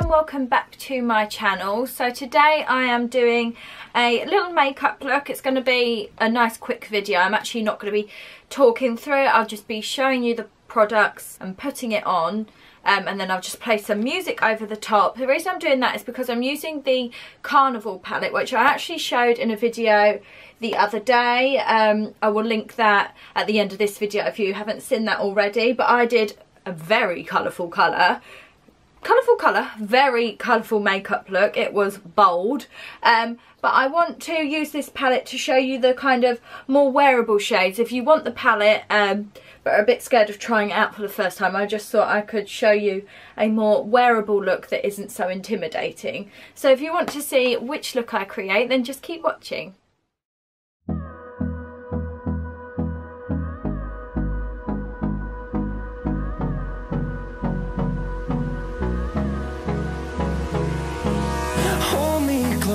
and welcome back to my channel. So today I am doing a little makeup look. It's going to be a nice quick video. I'm actually not going to be talking through it. I'll just be showing you the products and putting it on. Um, and then I'll just play some music over the top. The reason I'm doing that is because I'm using the Carnival palette, which I actually showed in a video the other day. Um, I will link that at the end of this video if you haven't seen that already. But I did a very colourful colour colourful colour, very colourful makeup look. It was bold. Um, but I want to use this palette to show you the kind of more wearable shades. If you want the palette um, but are a bit scared of trying it out for the first time, I just thought I could show you a more wearable look that isn't so intimidating. So if you want to see which look I create, then just keep watching.